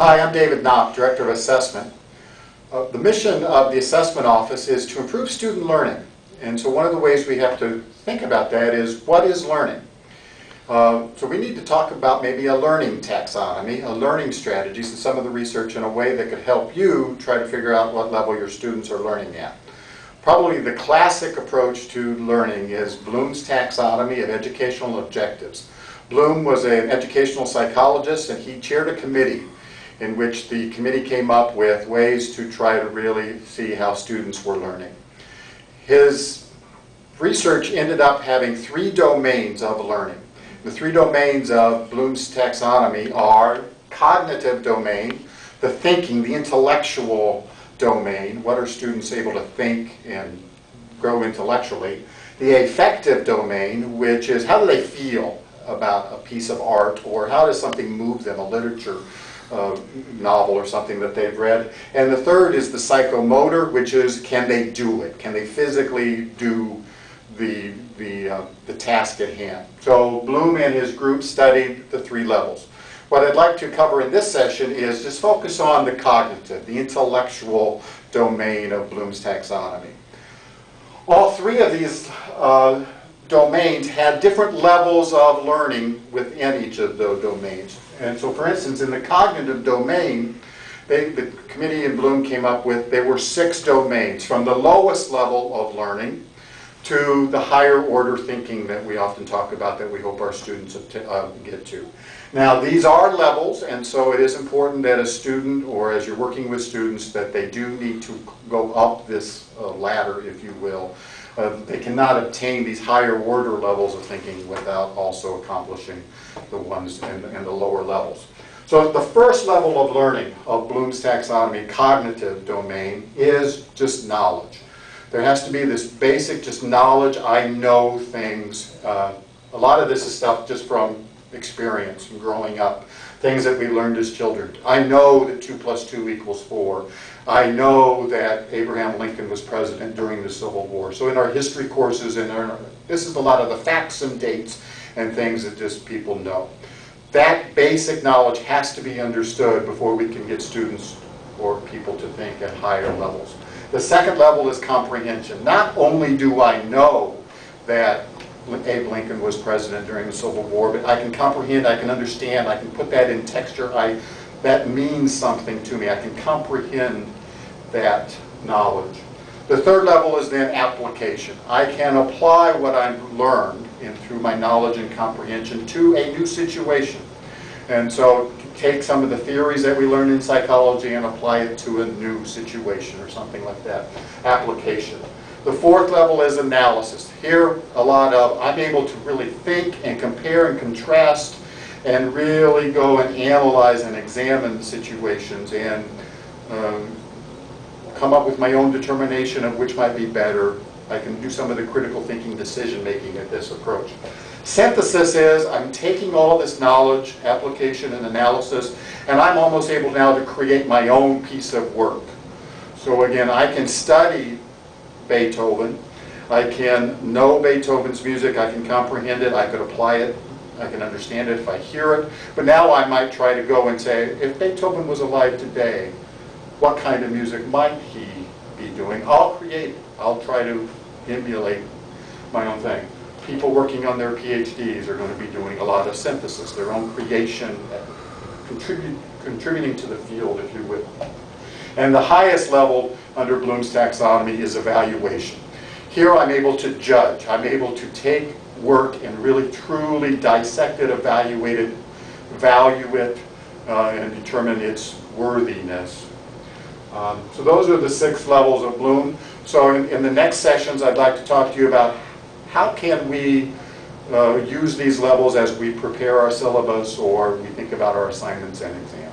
Hi, I'm David Knopp, Director of Assessment. Uh, the mission of the Assessment Office is to improve student learning. And so one of the ways we have to think about that is what is learning? Uh, so we need to talk about maybe a learning taxonomy, a learning strategies, and some of the research in a way that could help you try to figure out what level your students are learning at. Probably the classic approach to learning is Bloom's taxonomy of educational objectives. Bloom was an educational psychologist and he chaired a committee in which the committee came up with ways to try to really see how students were learning. His research ended up having three domains of learning. The three domains of Bloom's taxonomy are cognitive domain, the thinking, the intellectual domain, what are students able to think and grow intellectually, the affective domain, which is how do they feel about a piece of art or how does something move them, a literature uh, novel or something that they've read. And the third is the psychomotor, which is can they do it? Can they physically do the, the, uh, the task at hand? So Bloom and his group studied the three levels. What I'd like to cover in this session is just focus on the cognitive, the intellectual domain of Bloom's taxonomy. All three of these uh, domains had different levels of learning within each of those domains. And so, for instance, in the cognitive domain, they, the committee in Bloom came up with, there were six domains, from the lowest level of learning to the higher order thinking that we often talk about that we hope our students uh, get to. Now, these are levels, and so it is important that a student, or as you're working with students, that they do need to go up this uh, ladder, if you will. Uh, they cannot obtain these higher order levels of thinking without also accomplishing the ones in, in the lower levels. So the first level of learning of Bloom's taxonomy, cognitive domain, is just knowledge. There has to be this basic just knowledge, I know things. Uh, a lot of this is stuff just from experience from growing up, things that we learned as children. I know that 2 plus 2 equals 4. I know that Abraham Lincoln was president during the Civil War. So in our history courses, and this is a lot of the facts and dates and things that just people know. That basic knowledge has to be understood before we can get students or people to think at higher levels. The second level is comprehension. Not only do I know that Abe Lincoln was president during the Civil War, but I can comprehend, I can understand, I can put that in texture, I, that means something to me. I can comprehend that knowledge. The third level is then application. I can apply what I've learned in, through my knowledge and comprehension to a new situation. And so take some of the theories that we learned in psychology and apply it to a new situation or something like that. Application. The fourth level is analysis. Here, a lot of, I'm able to really think and compare and contrast and really go and analyze and examine situations and um, come up with my own determination of which might be better. I can do some of the critical thinking decision making at this approach. Synthesis is I'm taking all this knowledge, application, and analysis, and I'm almost able now to create my own piece of work. So again, I can study Beethoven. I can know Beethoven's music, I can comprehend it, I could apply it, I can understand it if I hear it. But now I might try to go and say, if Beethoven was alive today, what kind of music might he be doing? I'll create. I'll try to emulate my own thing. People working on their PhDs are going to be doing a lot of synthesis, their own creation, contribute, contributing to the field, if you will. And the highest level under Bloom's taxonomy is evaluation. Here I'm able to judge. I'm able to take work and really truly dissect it, evaluate it, value it, uh, and determine its worthiness. Um, so those are the six levels of Bloom. So in, in, the next sessions I'd like to talk to you about how can we uh, use these levels as we prepare our syllabus or we think about our assignments and exams.